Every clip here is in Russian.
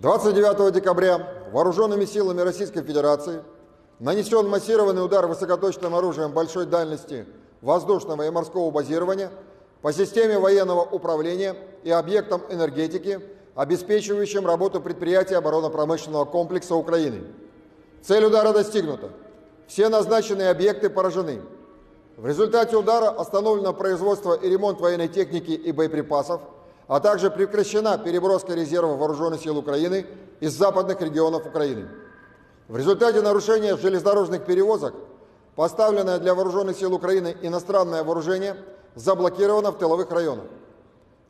29 декабря вооруженными силами Российской Федерации нанесен массированный удар высокоточным оружием большой дальности воздушного и морского базирования по системе военного управления и объектам энергетики, обеспечивающим работу предприятий оборонно-промышленного комплекса Украины. Цель удара достигнута. Все назначенные объекты поражены. В результате удара остановлено производство и ремонт военной техники и боеприпасов, а также прекращена переброска резервов вооруженных сил Украины из западных регионов Украины. В результате нарушения железнодорожных перевозок поставленное для вооруженных сил Украины иностранное вооружение заблокировано в тыловых районах.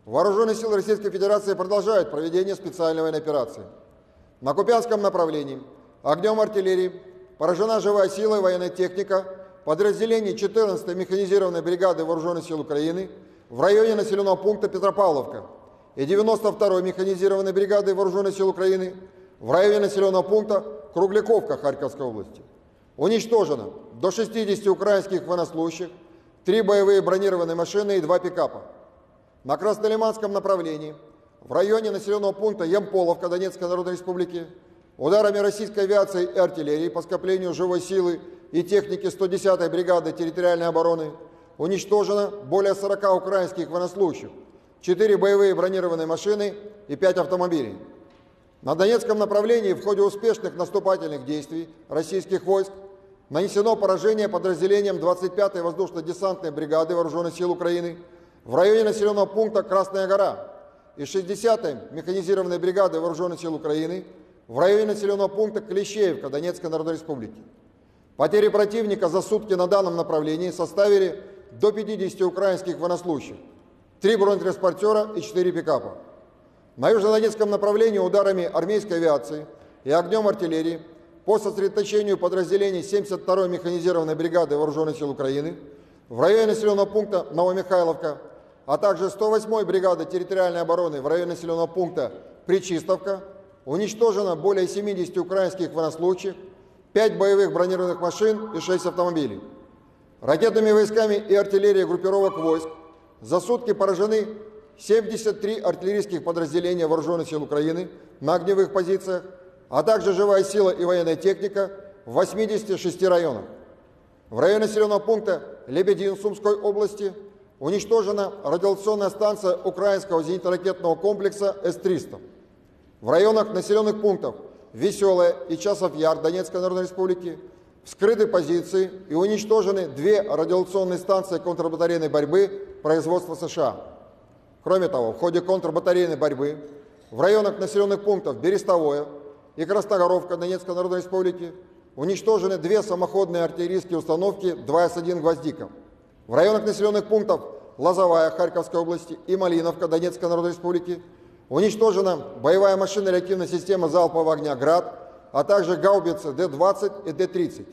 Вооруженные силы Российской Федерации продолжают проведение специальной военной операции. На Купянском направлении огнем артиллерии поражена живая сила и военная техника подразделений 14-й механизированной бригады Вооруженных сил Украины в районе населенного пункта Петропавловка и 92-й механизированной бригады Вооруженных сил Украины в районе населенного пункта Кругляковка Харьковской области. Уничтожено до 60 украинских военнослужащих, 3 боевые бронированные машины и 2 пикапа. На Краснолиманском направлении в районе населенного пункта Ямполовка Донецкой Народной Республики ударами российской авиации и артиллерии по скоплению живой силы и техники 110-й бригады территориальной обороны уничтожено более 40 украинских военнослужащих, 4 боевые бронированные машины и 5 автомобилей. На Донецком направлении в ходе успешных наступательных действий российских войск нанесено поражение подразделениям 25-й воздушно-десантной бригады Вооруженных сил Украины в районе населенного пункта Красная гора и 60-й механизированной бригады Вооруженных сил Украины в районе населенного пункта Клещеевка Донецкой Народной Республики. Потери противника за сутки на данном направлении составили до 50 украинских военнослужащих, 3 бронетранспортера и 4 пикапа. На южнодонецком направлении ударами армейской авиации и огнем артиллерии по сосредоточению подразделений 72-й механизированной бригады Вооруженных сил Украины в районе населенного пункта Новомихайловка, а также 108-й бригады территориальной обороны в районе населенного пункта Причистовка уничтожено более 70 украинских военнослужащих, 5 боевых бронированных машин и 6 автомобилей. Ракетными войсками и артиллерией группировок войск за сутки поражены 73 артиллерийских подразделения Вооруженных сил Украины на огневых позициях, а также живая сила и военная техника в 86 районах. В районе населенного пункта Лебедин Сумской области уничтожена радиационная станция украинского зенитно-ракетного комплекса С-300. В районах населенных пунктов Веселая и Часов Яр Донецкой Народной Республики вскрыты позиции и уничтожены две радиационные станции контрбатарейной борьбы производства США. Кроме того, в ходе контрбатарейной борьбы в районах населенных пунктов Берестовое и Красногоровка Донецкой Народной Республики уничтожены две самоходные артиллерийские установки 2С-1 «Гвоздика». В районах населенных пунктов Лозовая Харьковской области и Малиновка Донецкой Народной Республики уничтожена боевая машина реактивной системы залпового огня «Град», а также гаубицы Д-20 и Д-30.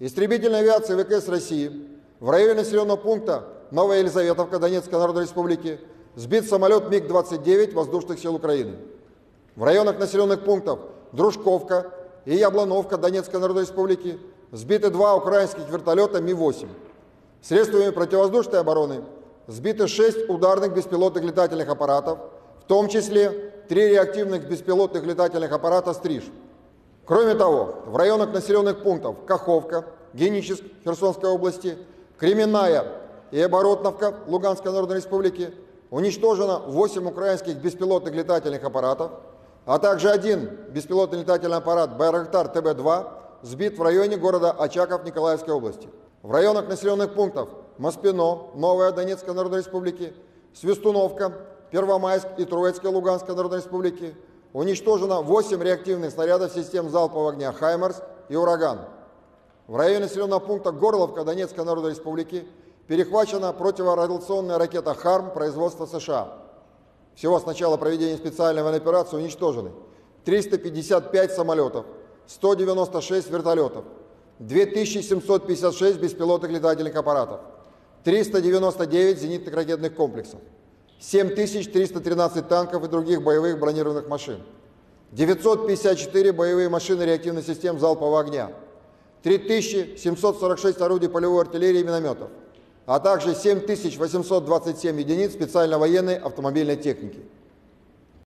Истребительная авиация ВКС России в районе населенного пункта Новая Елизаветовка Донецкой Народной Республики сбит самолет МиГ-29 воздушных сил Украины. В районах населенных пунктов Дружковка и Яблоновка Донецкой Народной Республики сбиты два украинских вертолета Ми-8. Средствами противовоздушной обороны сбиты шесть ударных беспилотных летательных аппаратов, в том числе три реактивных беспилотных летательных аппарата «Стриж». Кроме того, в районах населенных пунктов Каховка, Геническ Херсонской области, Кременная и Оборотновка Луганской Народной Республики уничтожено 8 украинских беспилотных летательных аппаратов, а также один беспилотный летательный аппарат «Байрактар ТБ-2» сбит в районе города Очаков Николаевской области. В районах населенных пунктов Маспино, Новая Донецкой Народной Республики, Свистуновка, Первомайск и Троицкая Луганской Народной Республики уничтожено 8 реактивных снарядов систем залпового огня «Хаймерс» и «Ураган». В районе населенного пункта Горловка Донецкой Народной Республики перехвачена противорадиационная ракета «Харм» производства США. Всего с начала проведения специальной военной операции уничтожены 355 самолетов, 196 вертолетов, 2756 беспилотных летательных аппаратов, 399 зенитных ракетных комплексов, 7313 танков и других боевых бронированных машин, 954 боевые машины реактивных систем залпового огня, 3746 орудий полевой артиллерии и минометов, а также 7827 единиц специально военной автомобильной техники –